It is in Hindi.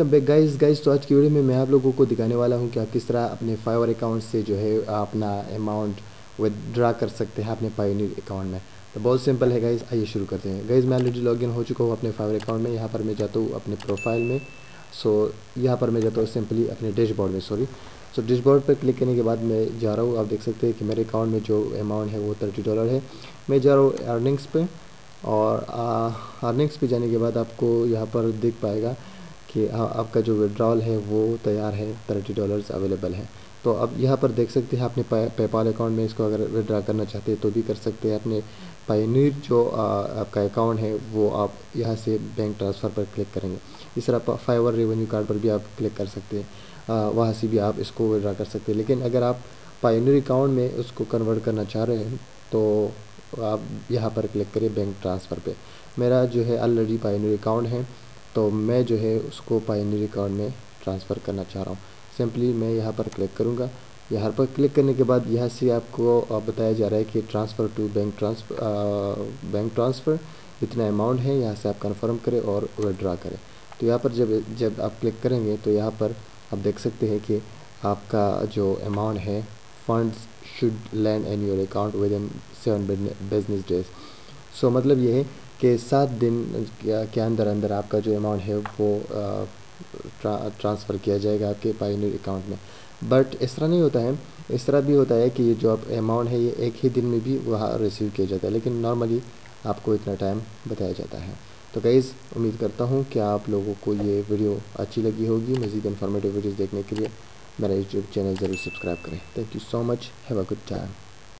Welcome back guys. गाइस तो आज की वीडियो में मैं आप लोगों को दिखाने वाला हूँ कि आप किस तरह अपने फाइवर अकाउंट से जो है, अपना अमाउंट विदड्रा कर सकते हैं अपने पायोनियर अकाउंट में। तो बहुत सिंपल है गाइस, आइए शुरू करते हैं। गाइस, मैं ऑलरेडी लॉगिन हो चुका हूँ अपने फाइवर अकाउंट में। यहाँ पर मैं जाता हूँ अपने प्रोफ़ाइल में। सो यहाँ पर मैं जाता हूँ सिंपली अपने डैशबोर्ड में सॉरी सो डैशबोर्ड पर क्लिक करने के बाद मैं जा रहा हूँ। आप देख सकते हैं कि मेरे अकाउंट में जो अमाउंट है, वो थर्टी डॉलर है। मैं जा रहा हूँ अर्निंग्स पे और अर्निंग्स पे जाने के बाद आपको यहाँ पर देख पाएगा कि आ, आपका जो विड्रॉल है वो तैयार है थर्टी डॉलर्स अवेलेबल है। तो अब यहाँ पर देख सकते हैं अपने पेपाल अकाउंट में इसको अगर विड्रा करना चाहते हैं तो भी कर सकते हैं। अपने पायनीर जो आ, आपका अकाउंट है वो आप यहाँ से बैंक ट्रांसफ़र पर क्लिक करेंगे। इस तरह फाइवर रेवेन्यू कार्ड पर भी आप क्लिक कर सकते हैं। वहाँ से भी आप इसको विड्रा कर सकते हैं। लेकिन अगर आप पायनीर अकाउंट में उसको कन्वर्ट करना चाह रहे हैं तो आप यहाँ पर क्लिक करिए बैंक ट्रांसफ़र पर मेरा जो है ऑलरेडी पायनीर अकाउंट है। तो मैं जो है उसको पायनीर अकाउंट में ट्रांसफ़र करना चाह रहा हूँ। सिंपली मैं यहाँ पर क्लिक करूँगा। यहाँ पर क्लिक करने के बाद यहाँ से आपको बताया जा रहा है कि transfer to bank transfer bank transfer इतना अमाउंट है, यहाँ से आप कंफर्म करें और विड्रा करें। तो यहाँ पर जब जब आप क्लिक करेंगे तो यहाँ पर आप देख सकते हैं कि आपका जो अमाउंट है funds should land in your account within seven business days so मतलब ये है कि सात दिन के अंदर अंदर आपका जो अमाउंट है वो ट्रा, ट्रांसफ़र किया जाएगा आपके पाइनियर अकाउंट में। बट इस तरह नहीं होता है। इस तरह भी होता है कि ये जो अमाउंट है ये एक ही दिन में भी वहाँ रिसीव किया जाता है। लेकिन नॉर्मली आपको इतना टाइम बताया जाता है। तो गाइज़ उम्मीद करता हूँ कि आप लोगों को ये वीडियो अच्छी लगी होगी मज़ीद इन्फॉर्मेटिव वीडियोज़ देखने के लिए। मेरा यूट्यूब चैनल ज़रूर सब्सक्राइब करें। Thank you so much have a good time